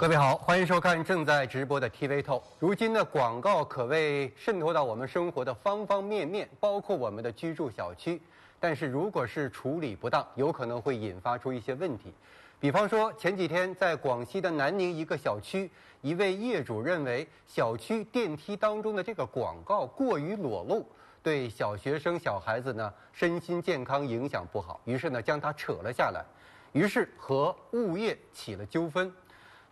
各位好，欢迎收看正在直播的 TV 透。如今的广告可谓渗透到我们生活的方方面面，包括我们的居住小区。但是，如果是处理不当，有可能会引发出一些问题。比方说，前几天在广西的南宁一个小区，一位业主认为小区电梯当中的这个广告过于裸露，对小学生、小孩子呢身心健康影响不好，于是呢将它扯了下来，于是和物业起了纠纷。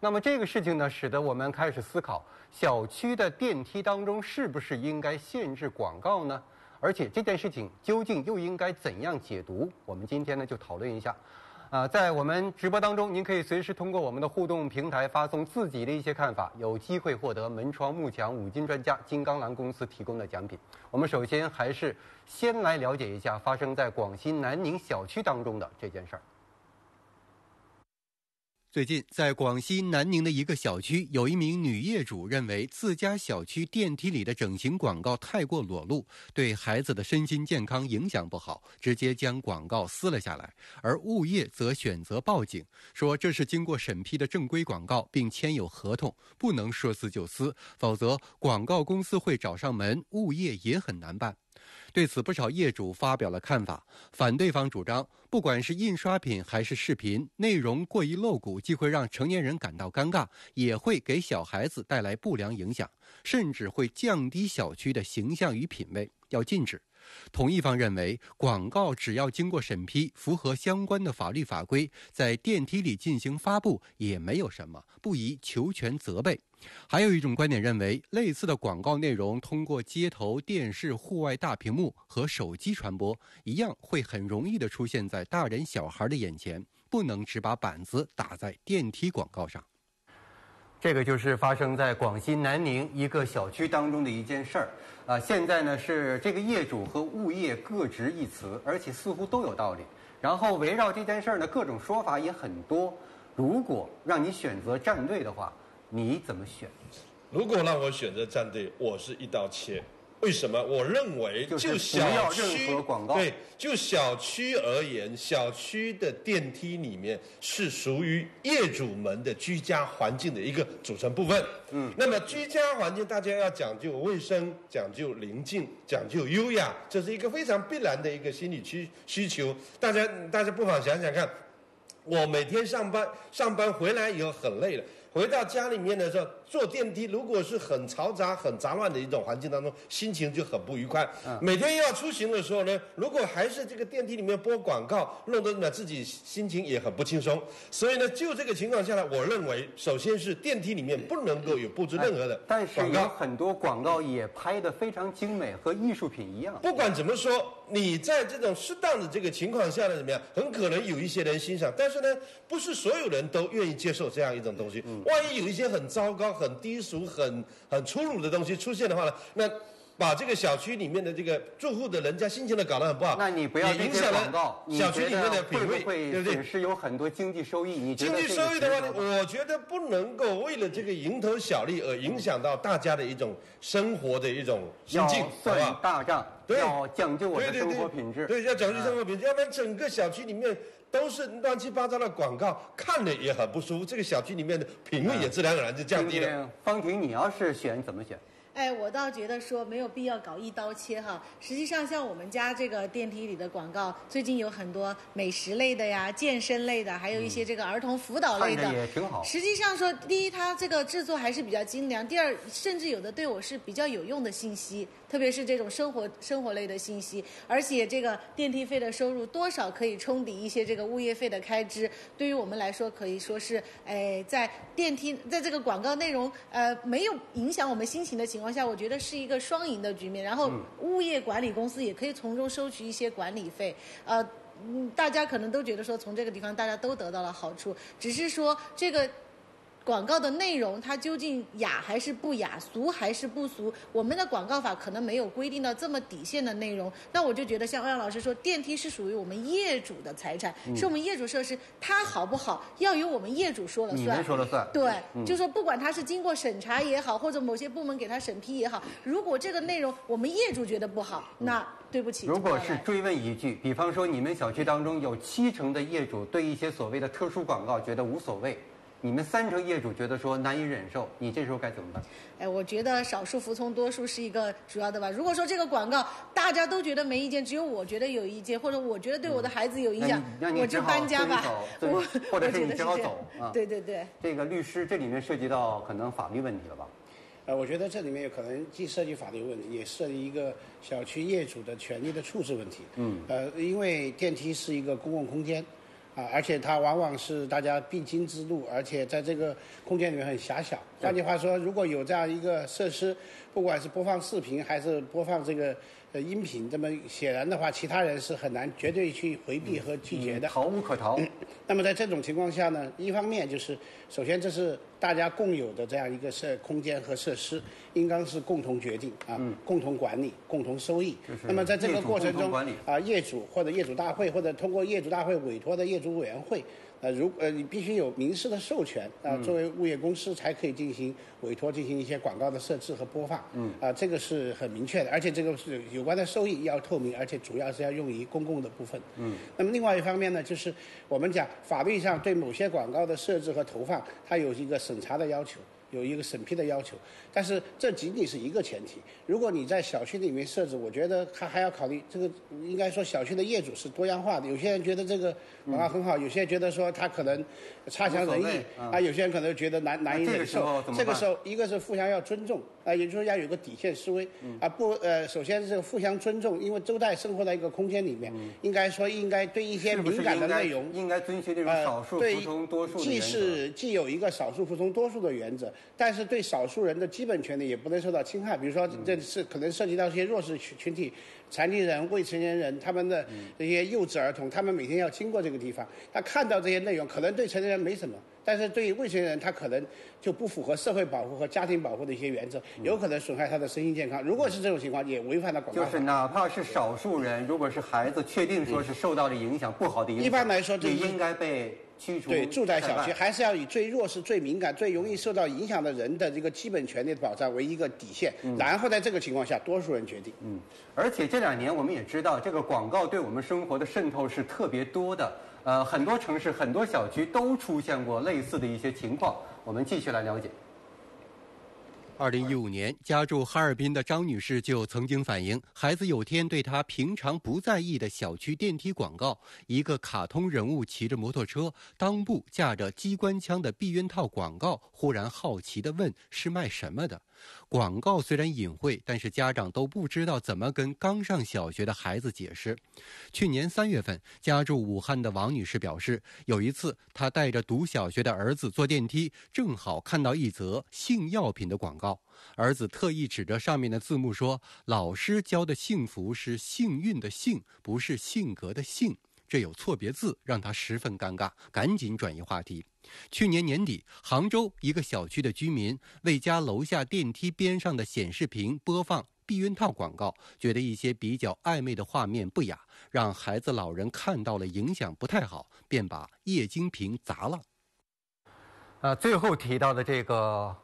那么这个事情呢，使得我们开始思考，小区的电梯当中是不是应该限制广告呢？而且这件事情究竟又应该怎样解读？我们今天呢就讨论一下。啊，在我们直播当中，您可以随时通过我们的互动平台发送自己的一些看法，有机会获得门窗幕墙五金专家金刚狼公司提供的奖品。我们首先还是先来了解一下发生在广西南宁小区当中的这件事儿。最近，在广西南宁的一个小区，有一名女业主认为自家小区电梯里的整形广告太过裸露，对孩子的身心健康影响不好，直接将广告撕了下来。而物业则选择报警，说这是经过审批的正规广告，并签有合同，不能说撕就撕，否则广告公司会找上门，物业也很难办。对此，不少业主发表了看法。反对方主张，不管是印刷品还是视频，内容过于露骨，既会让成年人感到尴尬，也会给小孩子带来不良影响，甚至会降低小区的形象与品位，要禁止。同一方认为，广告只要经过审批，符合相关的法律法规，在电梯里进行发布也没有什么，不宜求全责备。还有一种观点认为，类似的广告内容通过街头电视、户外大屏幕和手机传播，一样会很容易地出现在大人小孩的眼前，不能只把板子打在电梯广告上。这个就是发生在广西南宁一个小区当中的一件事儿。啊，现在呢是这个业主和物业各执一词，而且似乎都有道理。然后围绕这件事儿呢，各种说法也很多。如果让你选择站队的话，你怎么选？如果让我选择站队，我是一刀切。为什么？我认为就小区对，就小区而言，小区的电梯里面是属于业主们的居家环境的一个组成部分。嗯，那么居家环境大家要讲究卫生，讲究宁静，讲究优雅，这是一个非常必然的一个心理需需求。大家大家不妨想想看，我每天上班上班回来以后很累了。回到家里面的时候，坐电梯如果是很嘈杂、很杂乱的一种环境当中，心情就很不愉快。每天要出行的时候呢，如果还是这个电梯里面播广告，弄得呢自己心情也很不轻松。所以呢，就这个情况下呢，我认为首先是电梯里面不能够有布置任何的但是有很多广告也拍得非常精美，和艺术品一样。不管怎么说，你在这种适当的这个情况下呢，怎么样？很可能有一些人欣赏，但是呢，不是所有人都愿意接受这样一种东西。万一有一些很糟糕、很低俗、很很粗鲁的东西出现的话呢，那把这个小区里面的这个住户的人家心情都搞得很不好，那你不要影响了小区里面的品味，对不对？是有很多经济收益，你经济收益的话呢，我觉得不能够为了这个蝇头小利而影响到大家的一种生活的一种心境，算大账，要讲究我的生活品质，对，要讲究生活品质，要不然整个小区里面。都是乱七八糟的广告，看了也很不舒服。这个小区里面的品味也自然而然就降低了。方婷，你要是选怎么选？哎，我倒觉得说没有必要搞一刀切哈。实际上，像我们家这个电梯里的广告，最近有很多美食类的呀、健身类的，还有一些这个儿童辅导类的，也挺好。实际上说，第一，它这个制作还是比较精良；第二，甚至有的对我是比较有用的信息，特别是这种生活生活类的信息。而且这个电梯费的收入多少可以冲抵一些这个物业费的开支，对于我们来说可以说是，哎，在电梯在这个广告内容呃没有影响我们心情的情况。下我觉得是一个双赢的局面，然后物业管理公司也可以从中收取一些管理费，呃，大家可能都觉得说从这个地方大家都得到了好处，只是说这个。广告的内容它究竟雅还是不雅，俗还是不俗？我们的广告法可能没有规定到这么底线的内容。那我就觉得，像欧阳老师说，电梯是属于我们业主的财产，是我们业主设施，它好不好要由我们业主说了算。你们说了算。对，就说不管它是经过审查也好，或者某些部门给他审批也好，如果这个内容我们业主觉得不好，那对不起。如果是追问一句，比方说你们小区当中有七成的业主对一些所谓的特殊广告觉得无所谓。你们三成业主觉得说难以忍受，你这时候该怎么办？哎，我觉得少数服从多数是一个主要的吧。如果说这个广告大家都觉得没意见，只有我觉得有意见，或者我觉得对我的孩子有影响，我就搬家吧。我 或者是你只好走 啊。对对对。这个律师，这里面涉及到可能法律问题了吧？呃，我觉得这里面有可能既涉及法律问题，也涉及一个小区业主的权利的处置问题。嗯。呃，因为电梯是一个公共空间。啊，而且它往往是大家必经之路，而且在这个空间里面很狭小。换句话说，如果有这样一个设施，不管是播放视频还是播放这个。呃，音频这么显然的话，其他人是很难绝对去回避和拒绝的，逃无可逃。那么在这种情况下呢，一方面就是，首先这是大家共有的这样一个设空间和设施，应当是共同决定啊，共同管理，共同收益。那么在这个过程中啊，业主或者业主大会或者通过业主大会委托的业主委员会。呃，如呃，你必须有民事的授权啊，作为物业公司才可以进行委托进行一些广告的设置和播放。嗯，啊，这个是很明确的，而且这个是有关的收益要透明，而且主要是要用于公共的部分。嗯，那么另外一方面呢，就是我们讲法律上对某些广告的设置和投放，它有一个审查的要求。有一个审批的要求，但是这仅仅是一个前提。如果你在小区里面设置，我觉得他还要考虑这个，应该说小区的业主是多样化的。有些人觉得这个广告很好，有些人觉得说他可能差强人意，啊，有些人可能觉得难难以忍受。这个时候，一个是互相要尊重，啊，也就是说要有个底线思维，啊，不，呃，首先是互相尊重，因为都在生活在一个空间里面，应该说应该对一些敏感的内容，应该遵循这种少数服从多数既是既有一个少数服从多数的原则。但是对少数人的基本权利也不能受到侵害，比如说这是可能涉及到一些弱势群群体、残疾人、未成年人他们的这些幼稚儿童，他们每天要经过这个地方，他看到这些内容，可能对成年人没什么，但是对于未成年人，他可能就不符合社会保护和家庭保护的一些原则，有可能损害他的身心健康。如果是这种情况，也违反了广告就是哪怕是少数人，如果是孩子，确定说是受到了影响，不好的影响，一般来说，也应该被。对，住在小区还是要以最弱势、最敏感、最容易受到影响的人的这个基本权利的保障为一个底线，然后在这个情况下，多数人决定。嗯，而且这两年我们也知道，这个广告对我们生活的渗透是特别多的。呃，很多城市、很多小区都出现过类似的一些情况。我们继续来了解。二零一五年，家住哈尔滨的张女士就曾经反映，孩子有天对她平常不在意的小区电梯广告，一个卡通人物骑着摩托车，裆部架着机关枪的避孕套广告，忽然好奇的问：“是卖什么的？”广告虽然隐晦，但是家长都不知道怎么跟刚上小学的孩子解释。去年三月份，家住武汉的王女士表示，有一次她带着读小学的儿子坐电梯，正好看到一则性药品的广告。儿子特意指着上面的字幕说：“老师教的幸福是幸运的幸，不是性格的性。”这有错别字，让他十分尴尬，赶紧转移话题。去年年底，杭州一个小区的居民为家楼下电梯边上的显示屏播放避孕套广告，觉得一些比较暧昧的画面不雅，让孩子、老人看到了影响不太好，便把液晶屏砸了。呃，最后提到的这个。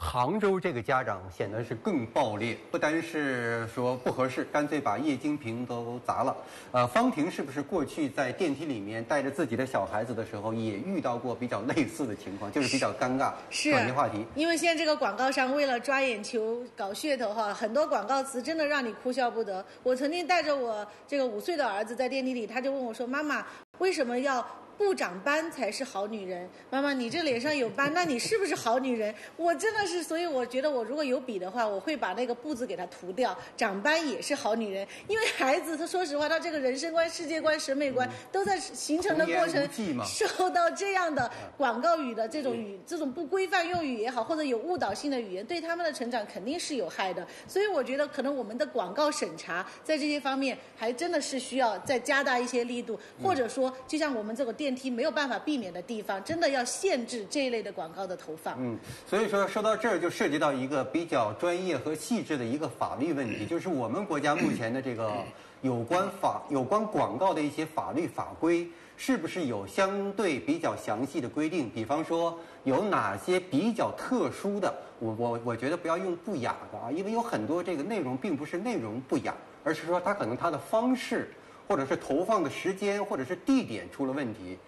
杭州这个家长显得是更暴烈，不单是说不合适，干脆把液晶屏都砸了。呃，方婷是不是过去在电梯里面带着自己的小孩子的时候，也遇到过比较类似的情况，就是比较尴尬？是转移话题。因为现在这个广告商为了抓眼球、搞噱头哈，很多广告词真的让你哭笑不得。我曾经带着我这个五岁的儿子在电梯里，他就问我说：“妈妈，为什么要？”不长斑才是好女人，妈妈，你这脸上有斑，那你是不是好女人？我真的是，所以我觉得我如果有笔的话，我会把那个“不”字给它涂掉。长斑也是好女人，因为孩子他说实话，他这个人生观、世界观、审美观都在形成的过程，受到这样的广告语的这种语、这种不规范用语也好，或者有误导性的语言，对他们的成长肯定是有害的。所以我觉得，可能我们的广告审查在这些方面还真的是需要再加大一些力度，或者说，就像我们这个电。电梯没有办法避免的地方，真的要限制这一类的广告的投放。嗯，所以说说到这儿就涉及到一个比较专业和细致的一个法律问题，就是我们国家目前的这个有关法、有关广告的一些法律法规，是不是有相对比较详细的规定？比方说有哪些比较特殊的？我我我觉得不要用不雅的啊，因为有很多这个内容并不是内容不雅，而是说它可能它的方式。或者是投放的时间，或者是地点出了问题，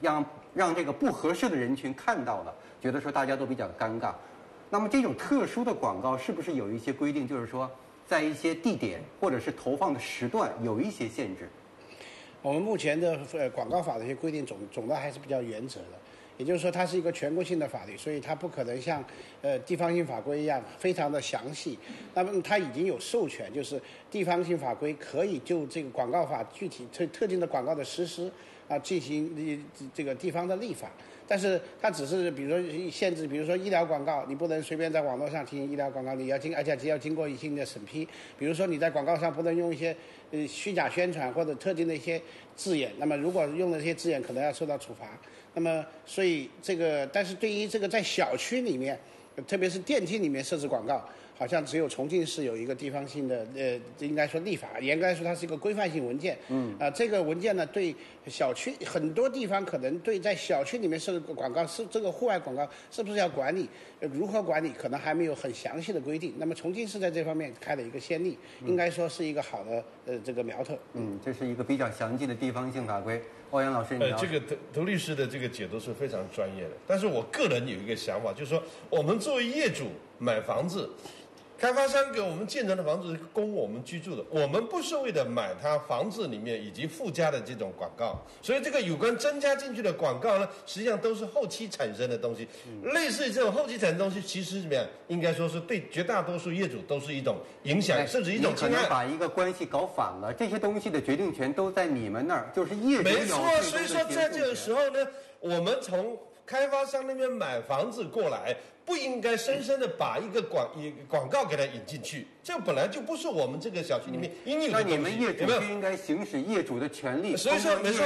让让这个不合适的人群看到了，觉得说大家都比较尴尬。那么这种特殊的广告是不是有一些规定？就是说，在一些地点或者是投放的时段有一些限制。我们目前的呃广告法的一些规定总总的还是比较原则的，也就是说它是一个全国性的法律，所以它不可能像呃地方性法规一样非常的详细。那么它已经有授权，就是地方性法规可以就这个广告法具体特特定的广告的实施啊进行这这个地方的立法。但是它只是比如说限制，比如说医疗广告，你不能随便在网络上进行医疗广告，你要经而且要经过一定的审批。比如说你在广告上不能用一些呃虚假宣传或者特定的一些字眼，那么如果用的这些字眼，可能要受到处罚。那么所以这个，但是对于这个在小区里面，特别是电梯里面设置广告。好像只有重庆市有一个地方性的，呃，应该说立法，严格来说它是一个规范性文件。嗯。啊，这个文件呢，对小区很多地方可能对在小区里面设个广告是这个户外广告是不是要管理，如何管理，可能还没有很详细的规定。那么重庆市在这方面开了一个先例，应该说是一个好的呃这个苗头。嗯，这是一个比较详尽的地方性法规。欧阳老师，呃，这个涂涂律师的这个解读是非常专业的。但是我个人有一个想法，就是说我们作为业主买房子。开发商给我们建成的房子是供我们居住的，我们不是为了买它房子里面以及附加的这种广告，所以这个有关增加进去的广告呢，实际上都是后期产生的东西。类似于这种后期产生东西，其实怎么样？应该说是对绝大多数业主都是一种影响，甚至一种可能把一个关系搞反了。这些东西的决定权都在你们那儿，就是业主没错，所以说在这个时候呢，我们从开发商那边买房子过来。不应该深深的把一个广一广告给它引进去，这本来就不是我们这个小区里面应有的那你们业主就应该行使业主的权利。所以说，没错。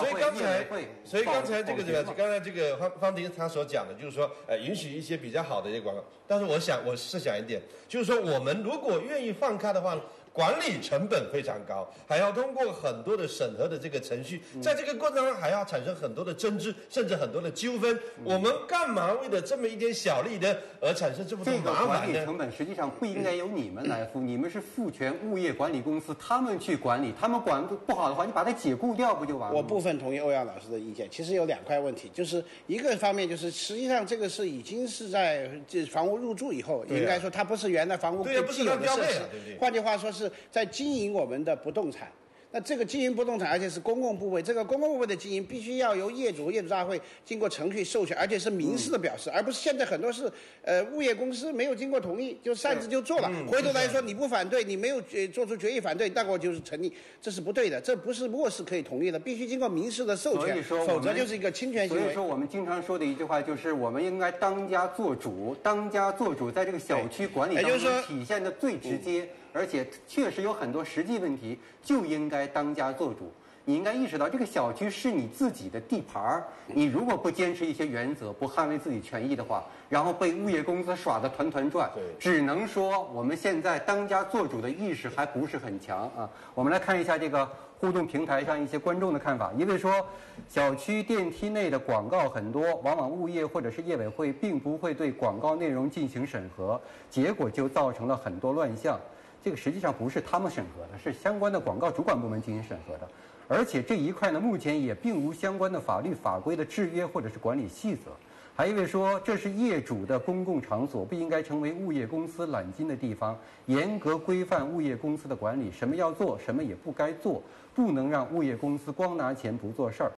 所以刚才，所以刚才这个这个，刚才这个方方婷他所讲的，就是说，呃，允许一些比较好的一些广告。但是我想，我设想一点，就是说，我们如果愿意放开的话。管理成本非常高，还要通过很多的审核的这个程序，在这个过程中还要产生很多的争执，甚至很多的纠纷。我们干嘛为了这么一点小利呢而产生这么多麻烦呢？管理成本实际上不应该由你们来付，你们是赋权物业管理公司他们去管理，他们管不不好的话，你把它解雇掉不就完了？我部分同意欧阳老师的意见。其实有两块问题，就是一个方面就是实际上这个是已经是在这房屋入住以后，应该说它不是原来房屋既有的设施。换句话说是在经营。我们的不动产。那这个经营不动产，而且是公共部位，这个公共部位的经营必须要由业主、业主大会经过程序授权，而且是民事的表示，而不是现在很多是，呃，物业公司没有经过同意就擅自就做了，回头来说你不反对，你没有决做出决议反对，那我就是成立，这是不对的，这不是漠视可以同意的，必须经过民事的授权，否则就是一个侵权行为。所以说我们经常说的一句话就是，我们应该当家做主，当家做主在这个小区管理当中体现的最直接。而且确实有很多实际问题，就应该当家做主。你应该意识到，这个小区是你自己的地盘儿。你如果不坚持一些原则，不捍卫自己权益的话，然后被物业公司耍得团团转，只能说我们现在当家做主的意识还不是很强啊。我们来看一下这个互动平台上一些观众的看法。一位说，小区电梯内的广告很多，往往物业或者是业委会并不会对广告内容进行审核，结果就造成了很多乱象。这个实际上不是他们审核的，是相关的广告主管部门进行审核的，而且这一块呢，目前也并无相关的法律法规的制约或者是管理细则。还一位说，这是业主的公共场所，不应该成为物业公司揽金的地方，严格规范物业公司的管理，什么要做，什么也不该做，不能让物业公司光拿钱不做事儿。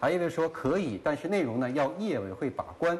还一位说可以，但是内容呢要业委会把关。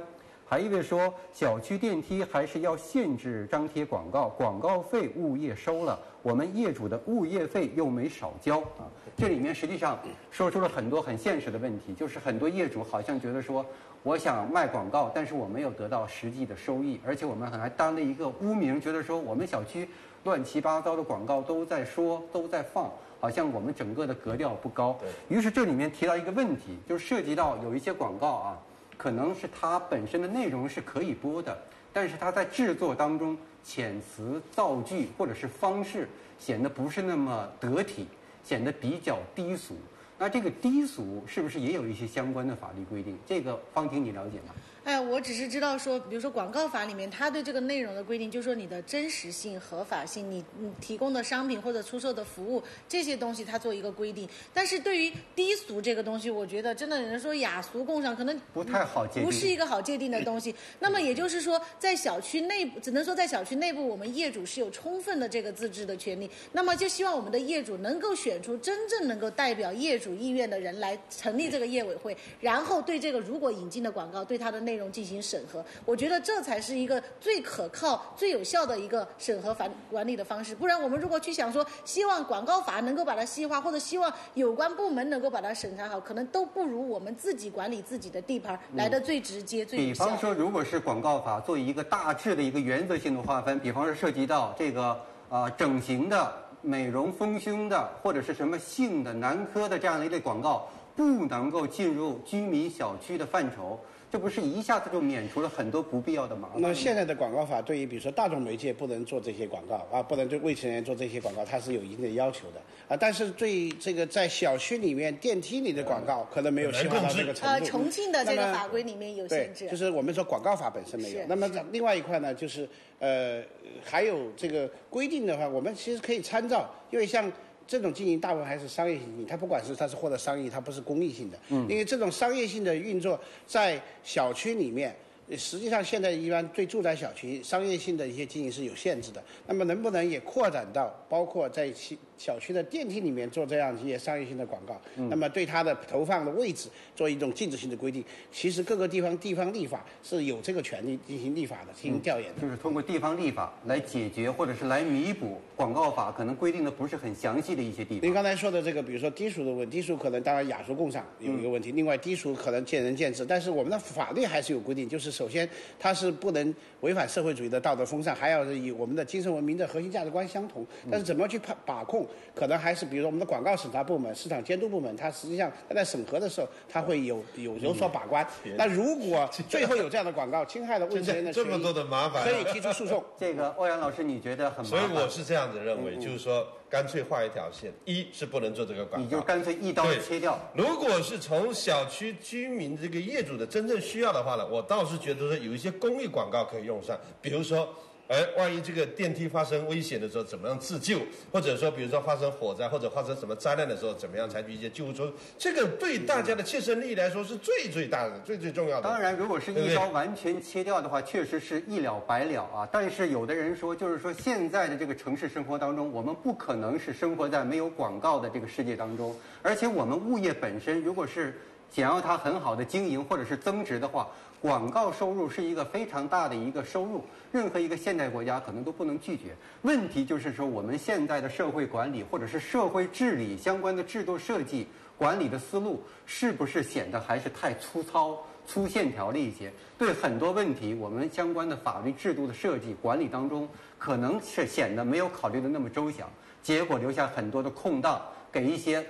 还一位说，小区电梯还是要限制张贴广告，广告费物业收了，我们业主的物业费又没少交啊。这里面实际上说出了很多很现实的问题，就是很多业主好像觉得说，我想卖广告，但是我没有得到实际的收益，而且我们还担了一个污名，觉得说我们小区乱七八糟的广告都在说都在放，好像我们整个的格调不高。于是这里面提到一个问题，就涉及到有一些广告啊。可能是它本身的内容是可以播的，但是它在制作当中遣词造句或者是方式显得不是那么得体，显得比较低俗。那这个低俗是不是也有一些相关的法律规定？这个方婷你了解吗？哎，我只是知道说，比如说广告法里面，它对这个内容的规定，就是说你的真实性、合法性，你你提供的商品或者出售的服务这些东西，它做一个规定。但是对于低俗这个东西，我觉得真的有人说雅俗共赏，可能不太好界定，不是一个好界定的东西。那么也就是说，在小区内部，只能说在小区内部，我们业主是有充分的这个自治的权利。那么就希望我们的业主能够选出真正能够代表业主意愿的人来成立这个业委会，然后对这个如果引进的广告，对它的内内容进行审核，我觉得这才是一个最可靠、最有效的一个审核管管理的方式。不然，我们如果去想说，希望广告法能够把它细化，或者希望有关部门能够把它审查好，可能都不如我们自己管理自己的地盘来的最直接、最有效。比方说，如果是广告法做一个大致的一个原则性的划分，比方说涉及到这个啊整形的、美容丰胸的，或者是什么性的、男科的这样的一类广告，不能够进入居民小区的范畴。这不是一下子就免除了很多不必要的麻烦。那现在的广告法对于比如说大众媒介不能做这些广告啊，不能对未成年人做这些广告，它是有一定的要求的啊。但是对这个在小区里面电梯里的广告，可能没有细化到这个程度。呃，重庆的这个法规里面有限制。就是我们说广告法本身没有。那么另外一块呢，就是呃，还有这个规定的话，我们其实可以参照，因为像。这种经营大部分还是商业性经营，它不管是它是获得商业，它不是公益性的。嗯。因为这种商业性的运作在小区里面，实际上现在一般对住宅小区商业性的一些经营是有限制的。那么能不能也扩展到包括在其？小区的电梯里面做这样一些商业性的广告，那么对它的投放的位置做一种禁止性的规定，其实各个地方地方立法是有这个权利进行立法的，进行调研的。就是通过地方立法来解决或者是来弥补广告法可能规定的不是很详细的一些地方。您刚才说的这个，比如说低俗的问题，低俗可能当然雅俗共赏有一个问题，另外低俗可能见仁见智，但是我们的法律还是有规定，就是首先它是不能违反社会主义的道德风尚，还要是与我们的精神文明的核心价值观相同。但是怎么去判把控？可能还是比如说我们的广告审查部门、市场监督部门，它实际上它在审核的时候，它会有有有所把关。那如果 最后有这样的广告侵害了未成年人的这么多的麻烦，可以提出诉讼。这个欧阳老师，你觉得很麻烦？所以我是这样子认为，就是说干脆画一条线，一是不能做这个广告，你就干脆一刀切掉。如果是从小区居民这个业主的真正需要的话呢，我倒是觉得说有一些公益广告可以用上，比如说。哎，万一这个电梯发生危险的时候，怎么样自救？或者说，比如说发生火灾或者发生什么灾难的时候，怎么样采取一些救护措施？这个对大家的切身利益来说是最最大的、最最重要的。当然，如果是一刀完全切掉的话，确实是一了百了啊。但是有的人说，就是说现在的这个城市生活当中，我们不可能是生活在没有广告的这个世界当中，而且我们物业本身，如果是想要它很好的经营或者是增值的话。广告收入是一个非常大的一个收入，任何一个现代国家可能都不能拒绝。问题就是说，我们现在的社会管理或者是社会治理相关的制度设计管理的思路，是不是显得还是太粗糙、粗线条了一些？对很多问题，我们相关的法律制度的设计管理当中，可能是显得没有考虑的那么周详，结果留下很多的空档，给一些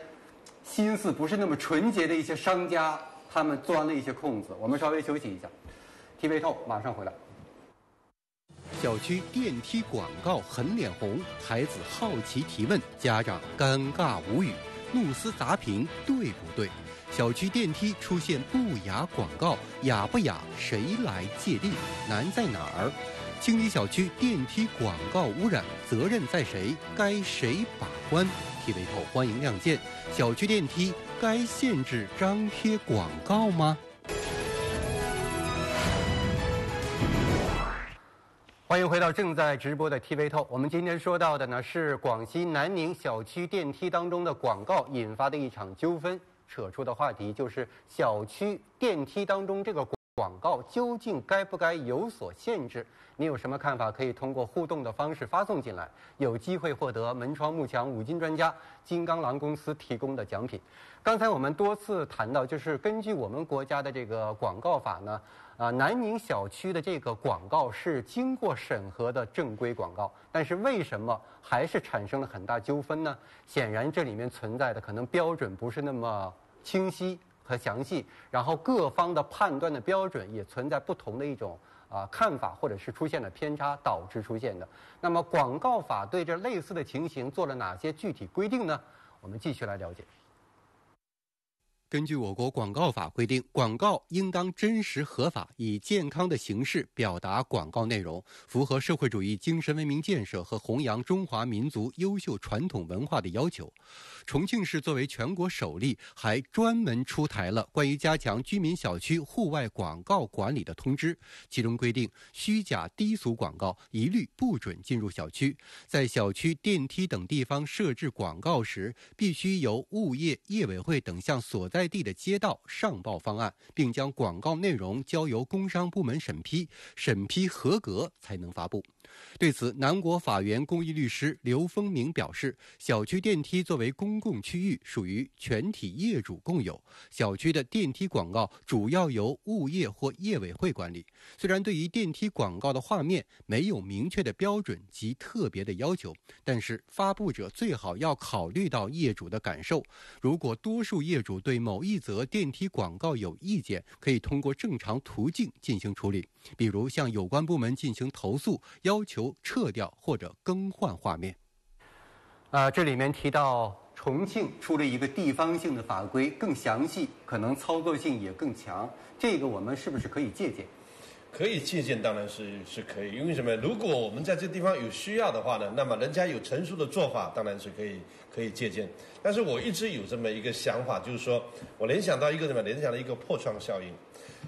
心思不是那么纯洁的一些商家。他们钻了一些空子，我们稍微休息一下。TV 透马上回来。小区电梯广告很脸红，孩子好奇提问，家长尴尬无语，怒撕砸屏，对不对？小区电梯出现不雅广告，雅不雅？谁来界定？难在哪儿？清理小区电梯广告污染，责任在谁？该谁把关？TV 透欢迎亮剑，小区电梯。该限制张贴广告吗？欢迎回到正在直播的 TV 透。我们今天说到的呢是广西南宁小区电梯当中的广告引发的一场纠纷，扯出的话题就是小区电梯当中这个广告究竟该不该有所限制？你有什么看法？可以通过互动的方式发送进来，有机会获得门窗幕墙五金专家金刚狼公司提供的奖品。刚才我们多次谈到，就是根据我们国家的这个广告法呢，啊，南宁小区的这个广告是经过审核的正规广告，但是为什么还是产生了很大纠纷呢？显然这里面存在的可能标准不是那么清晰和详细，然后各方的判断的标准也存在不同的一种啊看法，或者是出现了偏差导致出现的。那么广告法对这类似的情形做了哪些具体规定呢？我们继续来了解。根据我国广告法规定，广告应当真实合法，以健康的形式表达广告内容，符合社会主义精神文明建设和弘扬中华民族优秀传统文化的要求。重庆市作为全国首例，还专门出台了关于加强居民小区户外广告管理的通知，其中规定，虚假低俗广告一律不准进入小区，在小区电梯等地方设置广告时，必须由物业、业委会等向所在。在地的街道上报方案，并将广告内容交由工商部门审批，审批合格才能发布。对此，南国法源公益律师刘峰明表示，小区电梯作为公共区域，属于全体业主共有，小区的电梯广告主要由物业或业委会管理。虽然对于电梯广告的画面没有明确的标准及特别的要求，但是发布者最好要考虑到业主的感受。如果多数业主对某一则电梯广告有意见，可以通过正常途径进行处理，比如向有关部门进行投诉，要求撤掉或者更换画面。啊，这里面提到重庆出了一个地方性的法规，更详细，可能操作性也更强。这个我们是不是可以借鉴？可以借鉴，当然是是可以。因为什么？如果我们在这地方有需要的话呢，那么人家有成熟的做法，当然是可以可以借鉴。但是我一直有这么一个想法，就是说我联想到一个什么？联想到一个破窗效应。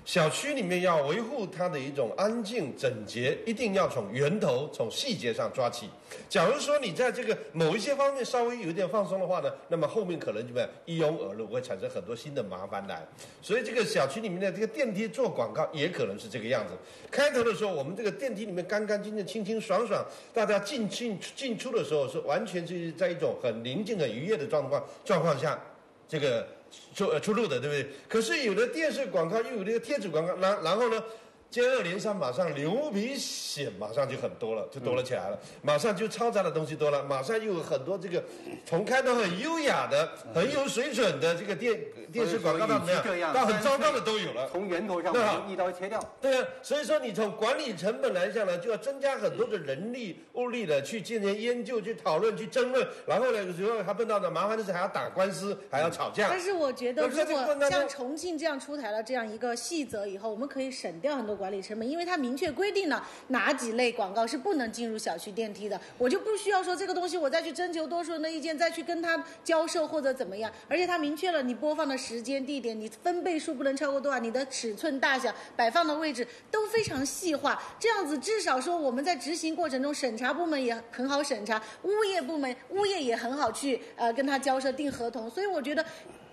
小区里面要维护它的一种安静整洁，一定要从源头、从细节上抓起。假如说你在这个某一些方面稍微有点放松的话呢，那么后面可能就会一拥而入，会产生很多新的麻烦来。所以这个小区里面的这个电梯做广告也可能是这个样子。开头的时候，我们这个电梯里面干干净净、清清爽爽，大家进进进出的时候是完全就是在一种很宁静、的愉悦的状况状况下，这个。出出路的，对不对？可是有的电视广告，又有这个贴纸广告，然然后呢？接二连三，马上流鼻血，马上就很多了，就多了起来了。马上就嘈杂的东西多了，马上又有很多这个从开头很优雅的、很有水准的这个电电视广告到怎么样，到很糟糕的都有了。从源头上一刀切掉。对啊，所以说你从管理成本来讲呢，就要增加很多的人力物力的去进行研究、去讨论、去争论。然后呢，有时候还碰到的麻烦的是还要打官司，还要吵架。但是我觉得，如果像重庆这样出台了这样一个细则以后，我们可以省掉很多。管理成本，因为它明确规定了哪几类广告是不能进入小区电梯的，我就不需要说这个东西我再去征求多数人的意见，再去跟他交涉或者怎么样。而且它明确了你播放的时间、地点，你分贝数不能超过多少，你的尺寸大小、摆放的位置都非常细化。这样子至少说我们在执行过程中，审查部门也很好审查，物业部门物业也很好去呃跟他交涉订合同。所以我觉得。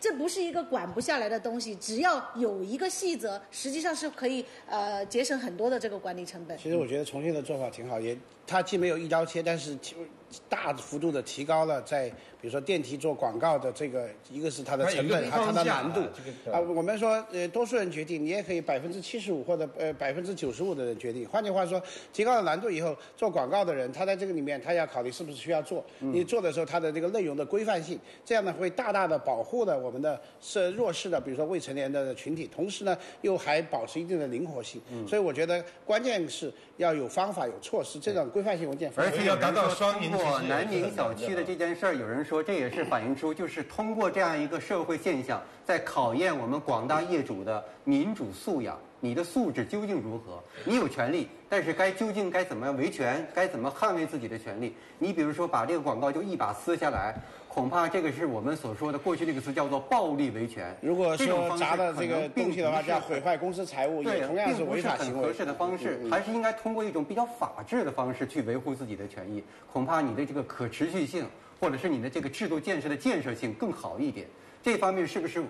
这不是一个管不下来的东西，只要有一个细则，实际上是可以呃节省很多的这个管理成本。其实我觉得重庆的做法挺好，也它既没有一刀切，但是大幅度的提高了在。比如说电梯做广告的这个，一个是它的成本，还有它的难度啊。我们说，呃，多数人决定，你也可以百分之七十五或者呃百分之九十五的人决定。换句话说，提高了难度以后，做广告的人，他在这个里面，他要考虑是不是需要做。你做的时候，它的这个内容的规范性，这样呢会大大的保护了我们的是弱势的，比如说未成年的群体，同时呢又还保持一定的灵活性。所以我觉得关键是要有方法、有措施，这种规范性文件。而且要达到双赢。通过南宁小区的这件事儿，有人。说这也是反映出，就是通过这样一个社会现象，在考验我们广大业主的民主素养。你的素质究竟如何？你有权利，但是该究竟该怎么维权？该怎么捍卫自己的权利？你比如说把这个广告就一把撕下来，恐怕这个是我们所说的过去那个词叫做暴力维权。如果说砸的这个东西的话，叫毁坏公司财物，也同样是违法行为。合适的方式，还是应该通过一种比较法治的方式去维护自己的权益。恐怕你的这个可持续性。或者是你的这个制度建设的建设性更好一点，这方面是不是？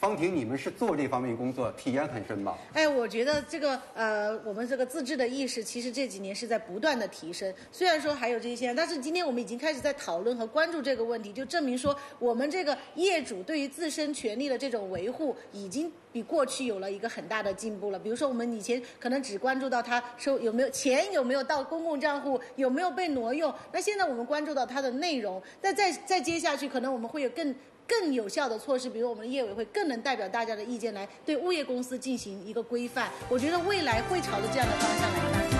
方婷，你们是做这方面工作，体验很深吧？哎，我觉得这个呃，我们这个自治的意识，其实这几年是在不断的提升。虽然说还有这些，但是今天我们已经开始在讨论和关注这个问题，就证明说我们这个业主对于自身权利的这种维护，已经比过去有了一个很大的进步了。比如说，我们以前可能只关注到他收有没有钱有没有到公共账户，有没有被挪用，那现在我们关注到它的内容。那再再接下去，可能我们会有更。更有效的措施，比如我们的业委会更能代表大家的意见来对物业公司进行一个规范。我觉得未来会朝着这样的方向来发展。